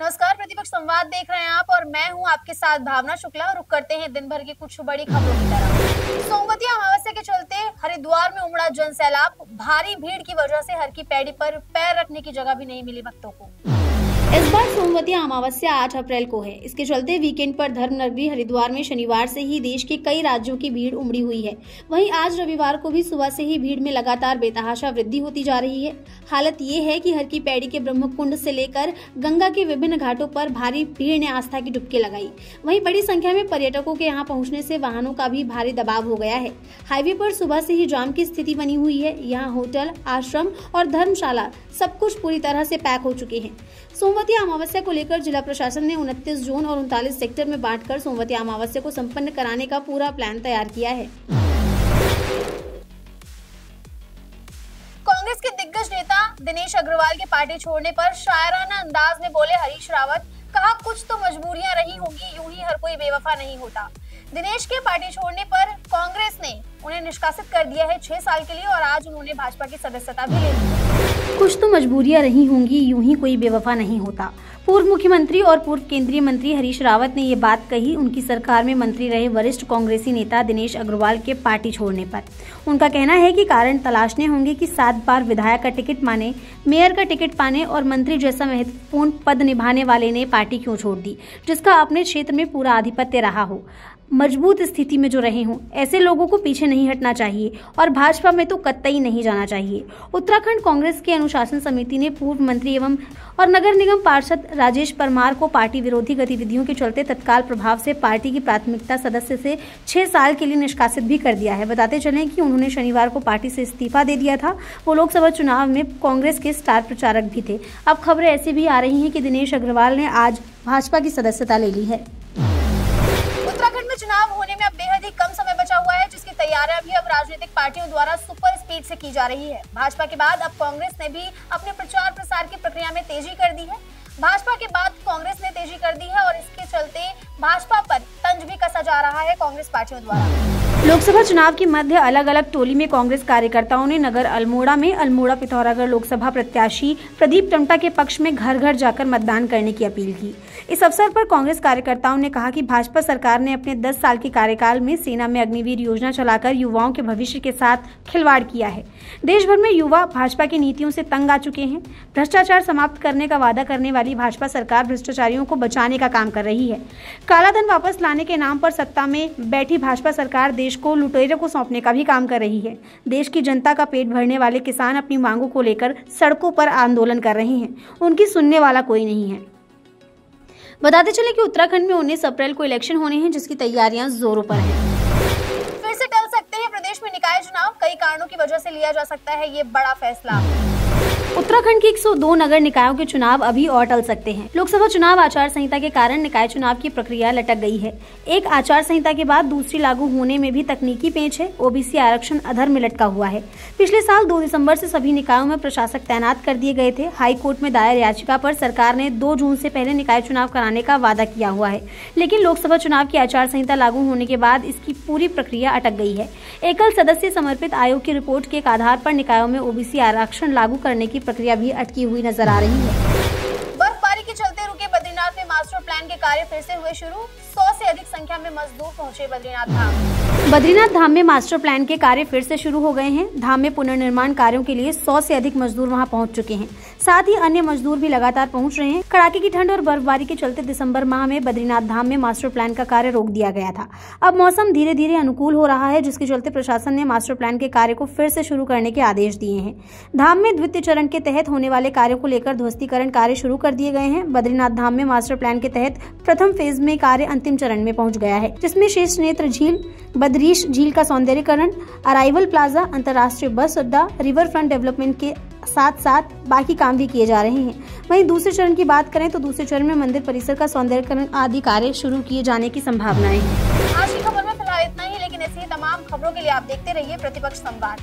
नमस्कार, प्रतिपक्ष संवाद देख रहे हैं आप और मैं हूँ आपके साथ भावना शुक्ला और रुक करते हैं दिन भर की कुछ बड़ी खबरों की तरफ़। सोमवती अमावस्या के चलते हरिद्वार में उमड़ा जन सैलाब भारी भीड़ की वजह से हर की पैड़ी पर पैर रखने की जगह भी नहीं मिली भक्तों को। इस बार सोमवती अमावस्या 8 अप्रैल को है। इसके चलते वीकेंड पर धर्म नगरी हरिद्वार में शनिवार से ही देश के कई राज्यों की भीड़ उमड़ी हुई है। वहीं आज रविवार को भी सुबह से ही भीड़ में लगातार बेतहाशा वृद्धि होती जा रही है। हालत ये है कि हर की पैड़ी के ब्रह्म कुंड से लेकर गंगा के विभिन्न घाटों पर भारी भीड़ ने आस्था की डुबकी लगाई। वही बड़ी संख्या में पर्यटकों के यहाँ पहुँचने से वाहनों का भी भारी दबाव हो गया है। हाईवे पर सुबह से ही जाम की स्थिति बनी हुई है। यहाँ होटल, आश्रम और धर्मशाला सब कुछ पूरी तरह से पैक हो चुके हैं। सोमवती अमावस्या को लेकर जिला प्रशासन ने उनतीस जोन और उनतालीस सेक्टर में बांटकर सोमवती अमावस्या को संपन्न कराने का पूरा प्लान तैयार किया है। कांग्रेस के दिग्गज नेता दिनेश अग्रवाल के पार्टी छोड़ने पर शायराना अंदाज में बोले हरीश रावत, कहा कुछ तो मजबूरियाँ रही होंगी, यूँ ही हर कोई बेवफा नहीं होता। दिनेश के पार्टी छोड़ने पर कांग्रेस ने उन्हें निष्कासित कर दिया है छह साल के लिए और आज उन्होंने भाजपा की सदस्यता भी ले ली। कुछ तो मजबूरियाँ रही होंगी, यूँ ही कोई बेवफा नहीं होता। पूर्व मुख्यमंत्री और पूर्व केंद्रीय मंत्री हरीश रावत ने ये बात कही। उनकी सरकार में मंत्री रहे वरिष्ठ कांग्रेसी नेता दिनेश अग्रवाल के पार्टी छोड़ने पर। उनका कहना है कि कारण तलाशने होंगे कि सात बार विधायक का टिकट माने, मेयर का टिकट पाने और मंत्री जैसा महत्वपूर्ण पद निभाने वाले ने पार्टी क्यों छोड़ दी, जिसका अपने क्षेत्र में पूरा आधिपत्य रहा हो। मज़बूत स्थिति में जो रहे हों, ऐसे लोगों को पीछे नहीं हटना चाहिए और भाजपा में तो कतई नहीं जाना चाहिए। उत्तराखंड कांग्रेस की अनुशासन समिति ने पूर्व मंत्री एवं और नगर निगम पार्षद राजेश परमार को पार्टी विरोधी गतिविधियों के चलते तत्काल प्रभाव से पार्टी की प्राथमिकता सदस्य से छह साल के लिए निष्कासित भी कर दिया है। बताते चले कि उन्होंने शनिवार को पार्टी से इस्तीफा दे दिया था। वो लोकसभा चुनाव में कांग्रेस के स्टार प्रचारक भी थे। अब खबरें ऐसी भी आ रही है की दिनेश अग्रवाल ने आज भाजपा की सदस्यता ले ली है। में चुनाव होने में अब बेहद ही कम समय बचा हुआ है, जिसकी तैयारियाँ भी अब राजनीतिक पार्टियों द्वारा सुपर स्पीड से की जा रही है। भाजपा के बाद अब कांग्रेस ने भी अपने प्रचार प्रसार की प्रक्रिया में तेज़ी कर दी है। भाजपा के बाद कांग्रेस ने तेज़ी कर दी है और इसके चलते भाजपा पर तंज भी कसा जा रहा है कांग्रेस पार्टियों द्वारा। लोकसभा चुनाव के मध्य अलग अलग टोली में कांग्रेस कार्यकर्ताओं ने नगर अल्मोड़ा में अल्मोड़ा पिथौरागढ़ लोकसभा प्रत्याशी प्रदीप टमटा के पक्ष में घर घर जाकर मतदान करने की अपील की। इस अवसर पर कांग्रेस कार्यकर्ताओं ने कहा कि भाजपा सरकार ने अपने 10 साल के कार्यकाल में सेना में अग्निवीर योजना चलाकर युवाओं के भविष्य के साथ खिलवाड़ किया है। देश भर में युवा भाजपा की नीतियों से तंग आ चुके हैं। भ्रष्टाचार समाप्त करने का वादा करने वाली भाजपा सरकार भ्रष्टाचारियों को बचाने का काम कर रही है। कालाधन वापस लाने के नाम पर सत्ता में बैठी भाजपा सरकार देश को लुटेरों को सौंपने का भी काम कर रही है। देश की जनता का पेट भरने वाले किसान अपनी मांगों को लेकर सड़कों पर आंदोलन कर रहे हैं। उनकी सुनने वाला कोई नहीं है। बताते चले कि उत्तराखंड में उन्नीस अप्रैल को इलेक्शन होने हैं, जिसकी तैयारियाँ जोरों पर हैं। फिर से टल सकते हैं, प्रदेश में निकाय चुनाव। कई कारणों की वजह से लिया जा सकता है ये बड़ा फैसला। उत्तराखंड के 102 नगर निकायों के चुनाव अभी और टल सकते हैं। लोकसभा चुनाव आचार संहिता के कारण निकाय चुनाव की प्रक्रिया लटक गई है। एक आचार संहिता के बाद दूसरी लागू होने में भी तकनीकी पेच है। ओबीसी आरक्षण अधर में लटका हुआ है। पिछले साल दो दिसंबर से सभी निकायों में प्रशासक तैनात कर दिए गए थे। हाई कोर्ट में दायर याचिका पर सरकार ने दो जून से पहले निकाय चुनाव कराने का वादा किया हुआ है। लेकिन लोकसभा चुनाव की आचार संहिता लागू होने के बाद इसकी पूरी प्रक्रिया अटक गई है। एकल सदस्य समर्पित आयोग की रिपोर्ट के आधार पर निकायों में ओबीसी आरक्षण लागू करने की प्रक्रिया भी अटकी हुई नज़र आ रही है। बर्फबारी के चलते रुके बद्रीनाथ में मास्टर प्लान के कार्य फिर से हुए शुरू। सौ से अधिक संख्या में मजदूर पहुँचे बद्रीनाथ धाम। बद्रीनाथ धाम में मास्टर प्लान के कार्य फिर से शुरू हो गए हैं। धाम में पुनर्निर्माण कार्यों के लिए सौ से अधिक मजदूर वहाँ पहुँच चुके हैं। साथ ही अन्य मजदूर भी लगातार पहुँच रहे हैं। कड़ाके की ठंड और बर्फबारी के चलते दिसंबर माह में बद्रीनाथ धाम में मास्टर प्लान का कार्य रोक दिया गया था। अब मौसम धीरे धीरे अनुकूल हो रहा है, जिसके चलते प्रशासन ने मास्टर प्लान के कार्य को फिर से शुरू करने के आदेश दिए हैं। धाम में द्वितीय चरण के तहत होने वाले कार्यो को लेकर ध्वस्तीकरण कार्य शुरू कर दिए गए हैं। बद्रीनाथ धाम में मास्टर प्लान के तहत प्रथम फ़ेज़ में कार्य अंतिम चरण में पहुँच गया है, जिसमें शेष नेत्र झील, बद्रीश झील का सौंदर्यकरण, अराइवल प्लाजा, अंतर्राष्ट्रीय बस अड्डा रिवर फ्रंट डेवलपमेंट के साथ साथ बाकी काम भी किए जा रहे हैं। वहीं दूसरे चरण की बात करें तो दूसरे चरण में मंदिर परिसर का सौंदर्यकरण आदि कार्य शुरू किए जाने की संभावनाएँ हैं। आज की खबर में फ़िलहाल इतना ही, लेकिन ऐसी तमाम खबरों के लिए आप देखते रहिए प्रतिपक्ष संवाद।